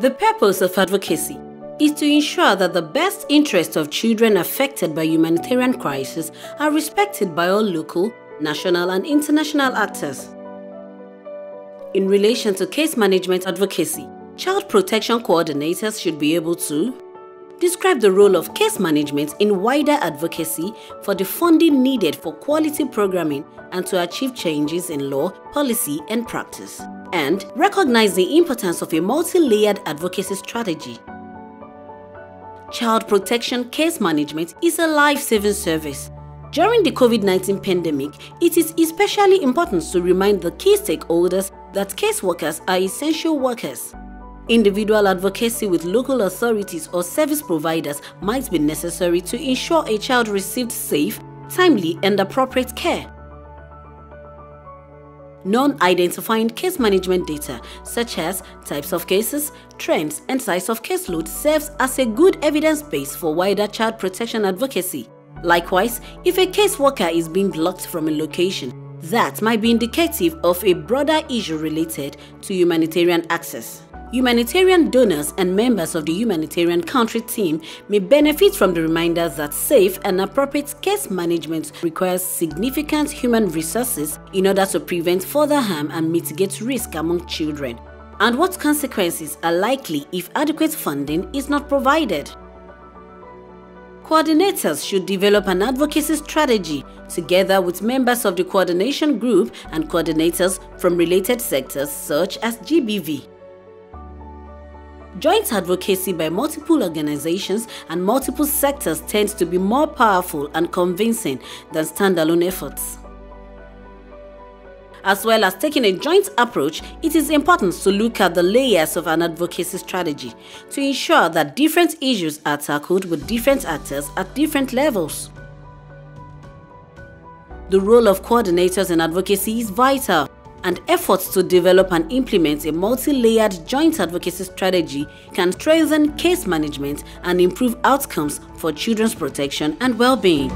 The purpose of advocacy is to ensure that the best interests of children affected by humanitarian crisis are respected by all local, national and international actors. In relation to case management advocacy, child protection coordinators should be able to describe the role of case management in wider advocacy for the funding needed for quality programming and to achieve changes in law, policy and practice and recognize the importance of a multi-layered advocacy strategy. Child protection case management is a life-saving service. During the COVID-19 pandemic, it is especially important to remind the key stakeholders that caseworkers are essential workers. Individual advocacy with local authorities or service providers might be necessary to ensure a child received safe, timely and appropriate care. Non-identifying case management data such as types of cases, trends and size of caseload serves as a good evidence base for wider child protection advocacy. Likewise, if a caseworker is being blocked from a location, that might be indicative of a broader issue related to humanitarian access. Humanitarian donors and members of the humanitarian country team may benefit from the reminders that safe and appropriate case management requires significant human resources in order to prevent further harm and mitigate risk among children, and what consequences are likely if adequate funding is not provided. Coordinators should develop an advocacy strategy together with members of the coordination group and coordinators from related sectors such as GBV. Joint advocacy by multiple organizations and multiple sectors tends to be more powerful and convincing than standalone efforts. As well as taking a joint approach, it is important to look at the layers of an advocacy strategy to ensure that different issues are tackled with different actors at different levels. The role of coordinators in advocacy is vital and efforts to develop and implement a multi-layered joint advocacy strategy can strengthen case management and improve outcomes for children's protection and well-being.